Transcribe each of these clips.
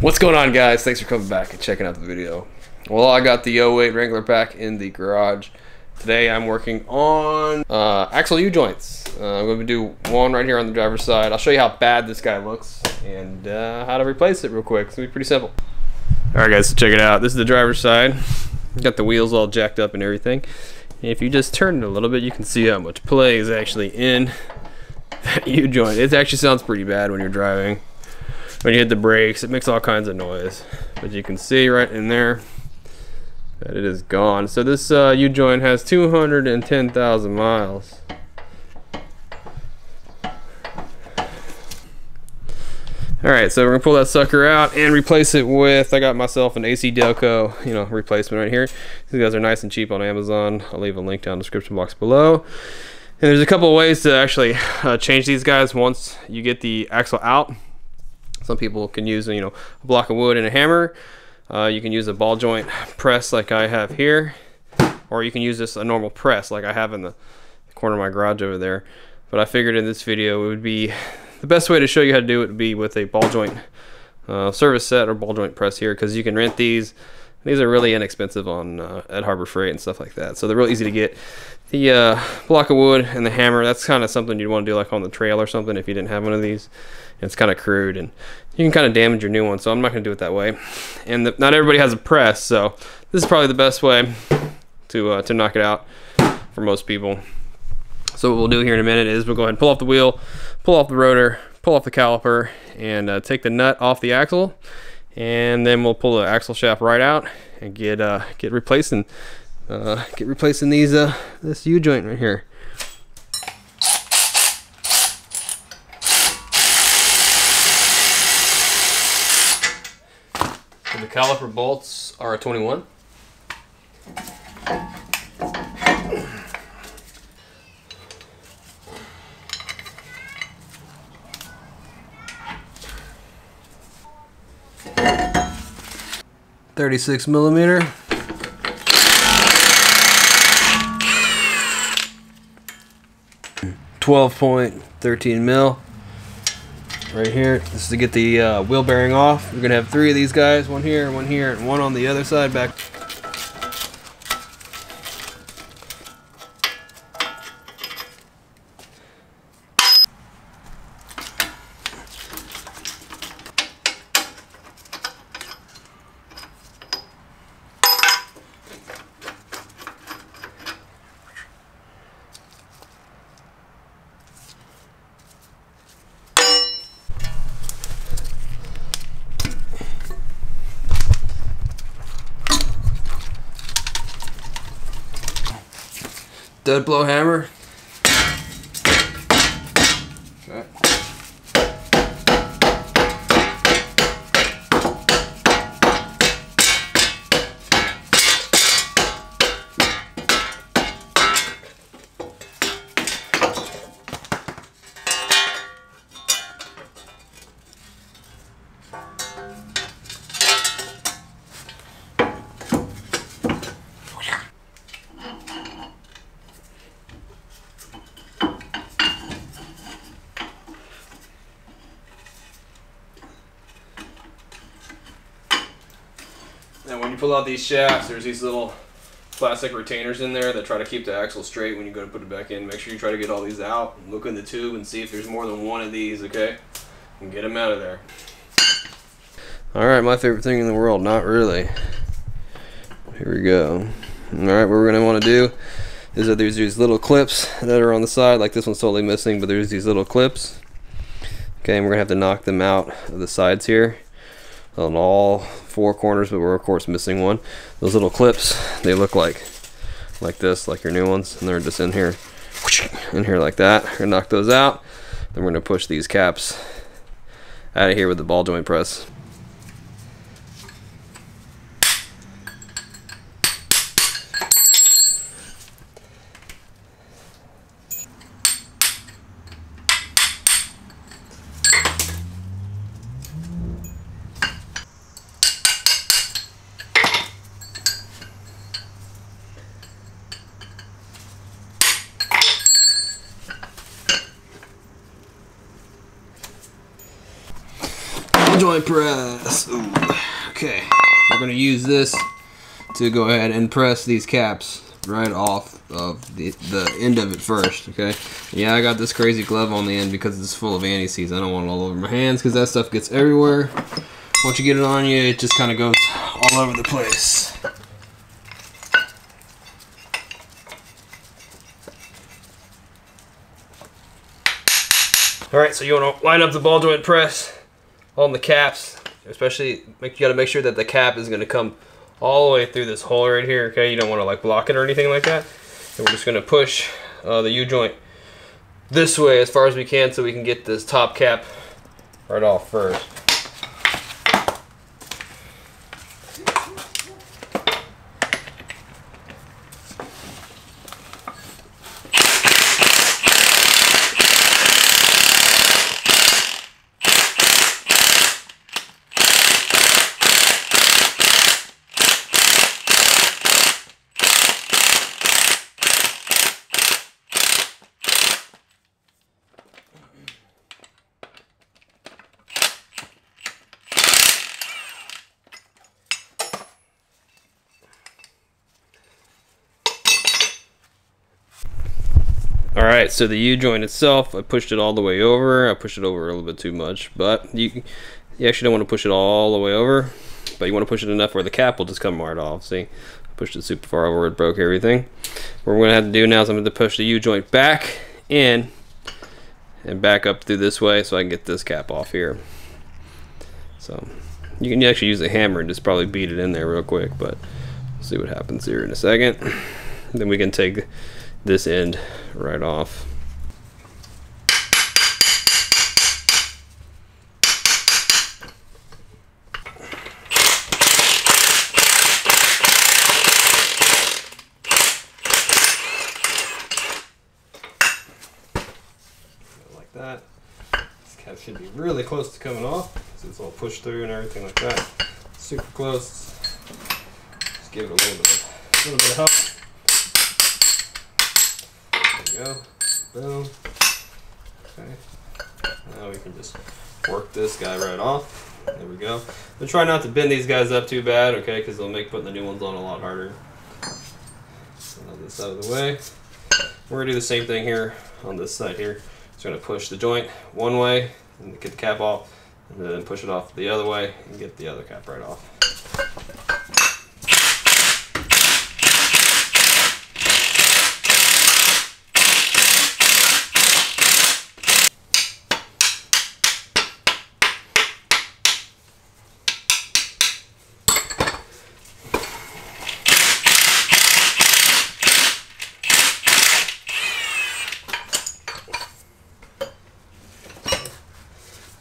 What's going on guys? Thanks for coming back and checking out the video. Well, I got the 08 Wrangler back in the garage. Today I'm working on uh, axle U-joints. Uh, I'm going to do one right here on the driver's side. I'll show you how bad this guy looks and uh, how to replace it real quick. It's going to be pretty simple. Alright guys, so check it out. This is the driver's side. Got the wheels all jacked up and everything. If you just turn it a little bit, you can see how much play is actually in that U-joint. It actually sounds pretty bad when you're driving when you hit the brakes it makes all kinds of noise but you can see right in there that it is gone so this uh, U-joint has 210,000 miles Alright, so we're gonna pull that sucker out and replace it with, I got myself an AC Delco, you know, replacement right here. These guys are nice and cheap on Amazon. I'll leave a link down in the description box below. And there's a couple ways to actually uh, change these guys once you get the axle out. Some people can use, you know, a block of wood and a hammer. Uh, you can use a ball joint press like I have here, or you can use this a normal press like I have in the corner of my garage over there. But I figured in this video it would be the best way to show you how to do it would be with a ball joint uh, service set or ball joint press here because you can rent these. These are really inexpensive on uh, at Harbor Freight and stuff like that, so they're real easy to get. The uh, block of wood and the hammer, that's kind of something you'd want to do like on the trail or something if you didn't have one of these. It's kind of crude and you can kind of damage your new one so I'm not going to do it that way. And the, not everybody has a press so this is probably the best way to uh, to knock it out for most people. So what we'll do here in a minute is we'll go ahead and pull off the wheel pull off the rotor pull off the caliper and uh, take the nut off the axle. And then we'll pull the axle shaft right out and get uh, get replacing uh, get replacing these uh, this U-joint right here So the caliper bolts are a 21. Thirty-six millimeter. Twelve point thirteen mil right here. This is to get the uh, wheel bearing off. We're gonna have three of these guys, one here, one here, and one on the other side back. Dead blow hammer. You pull out these shafts, there's these little plastic retainers in there that try to keep the axle straight when you go to put it back in. Make sure you try to get all these out. Look in the tube and see if there's more than one of these, okay? And get them out of there. Alright, my favorite thing in the world. Not really. Here we go. Alright, what we're going to want to do is that there's these little clips that are on the side. Like this one's totally missing, but there's these little clips. Okay, and we're going to have to knock them out of the sides here on all four corners, but we're of course missing one. Those little clips, they look like like this, like your new ones, and they're just in here, in here like that. We're gonna knock those out. Then we're gonna push these caps out of here with the ball joint press. Joint press. Ooh. Okay, we're gonna use this to go ahead and press these caps right off of the, the end of it first, okay? Yeah, I got this crazy glove on the end because it's full of anti-seize. I don't want it all over my hands because that stuff gets everywhere. Once you get it on you, it just kind of goes all over the place. All right, so you want to line up the ball joint press on the caps, especially you got to make sure that the cap is going to come all the way through this hole right here, okay? You don't want to like block it or anything like that. And we're just going to push uh, the U-joint this way as far as we can so we can get this top cap right off first. Right, so the U-joint itself, I pushed it all the way over. I pushed it over a little bit too much, but you, you actually don't want to push it all the way over, but you want to push it enough where the cap will just come right off. See, I pushed it super far over, it broke everything. What we're gonna have to do now is I'm gonna push the U-joint back in and back up through this way so I can get this cap off here. So you can actually use a hammer and just probably beat it in there real quick, but see what happens here in a second. Then we can take this end right off. Like that. This cap should be really close to coming off, so it's all pushed through and everything like that. Super close. Just give it a little bit, a little bit of help go. Boom. Okay. Now we can just work this guy right off. There we go. But try not to bend these guys up too bad, okay, because they'll make putting the new ones on a lot harder. So this out of the way. We're going to do the same thing here on this side here. Just going to push the joint one way and get the cap off, and then push it off the other way and get the other cap right off.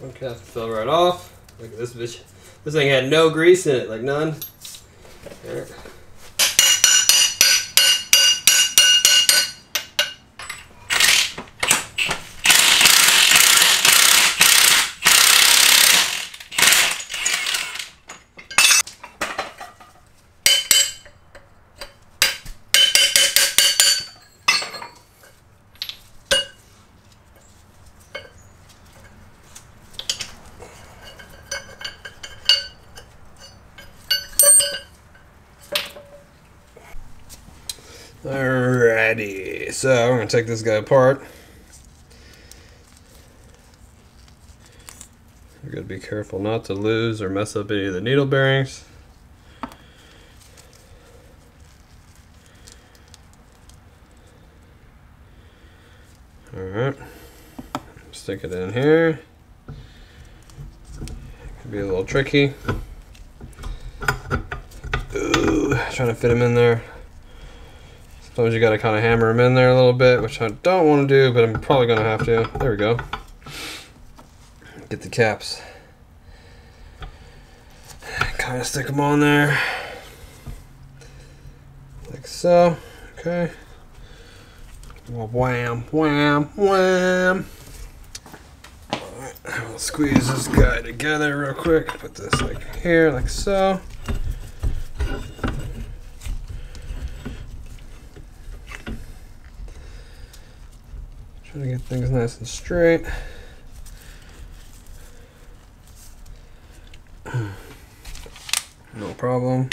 One cap fell right off. Look at this bitch. This thing had no grease in it, like none. There. Alrighty, so I'm gonna take this guy apart. We're gonna be careful not to lose or mess up any of the needle bearings. Alright, stick it in here. Could be a little tricky. Ooh, trying to fit them in there. Sometimes you gotta kind of hammer them in there a little bit, which I don't want to do, but I'm probably gonna have to. There we go. Get the caps. Kind of stick them on there. Like so. Okay. Wham, wham, wham. Alright, I'll squeeze this guy together real quick. Put this like here, like so. Try to get things nice and straight. No problem.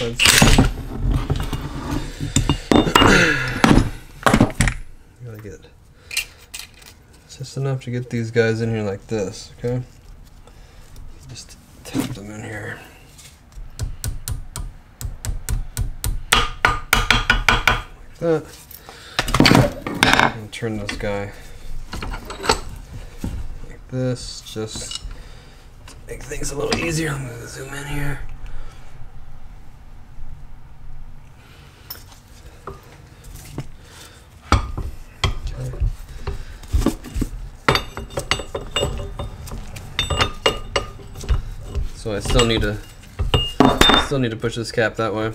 That. Gotta get just enough to get these guys in here like this, okay? Just tap them in here. Like that. And turn this guy like this, just make things a little easier. I'm gonna zoom in here. Okay. So I still need to still need to push this cap that way.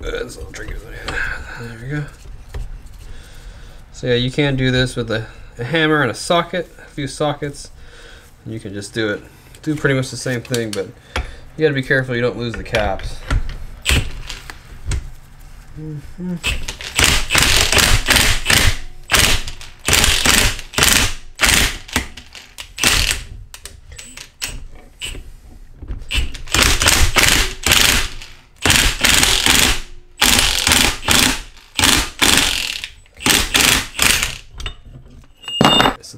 That's a little. There we go. So yeah, you can do this with a, a hammer and a socket, a few sockets. You can just do it. Do pretty much the same thing, but you gotta be careful you don't lose the caps. So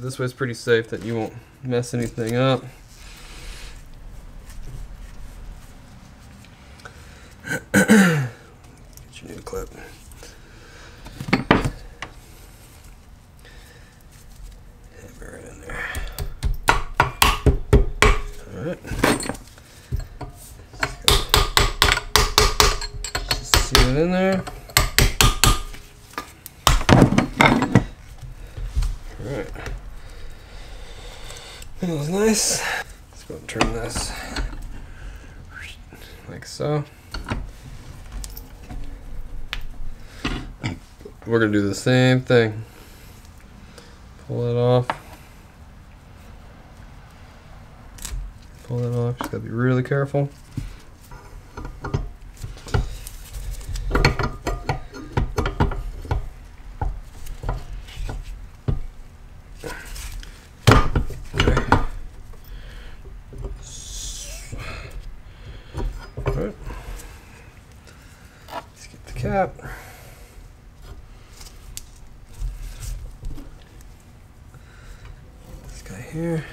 this way is pretty safe that you won't mess anything up. Get your new clip. Hammer it in there. Alright. Just seal it in there. Alright. Nice. Let's go and turn this like so. We're gonna do the same thing. Pull it off. Pull it off. Just gotta be really careful. Okay. Alright. Cap. This guy here.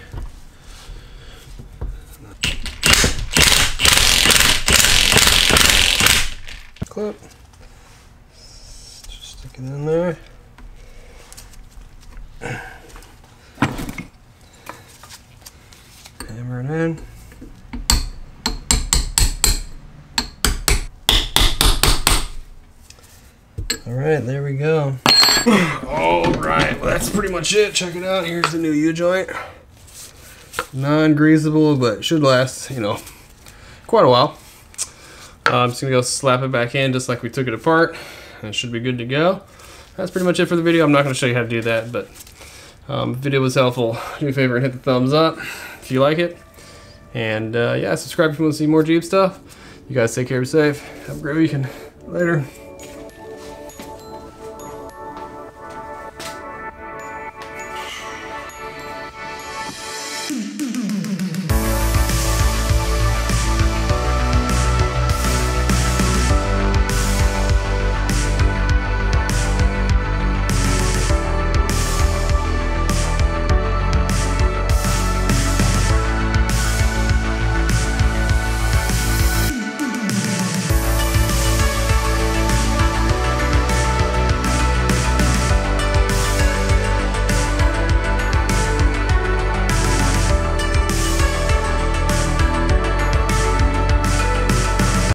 Clip. Just stick it in there. Hammer it in. All right, there we go. All right, well, that's pretty much it. Check it out. Here's the new U joint. Non-greasable, but should last, you know, quite a while. Uh, I'm just gonna go slap it back in just like we took it apart. And it should be good to go. That's pretty much it for the video. I'm not gonna show you how to do that, but um, video was helpful, do me a favor and hit the thumbs up if you like it. And uh, yeah, subscribe if you want to see more Jeep stuff. You guys take care, be safe. Have a great weekend. Later.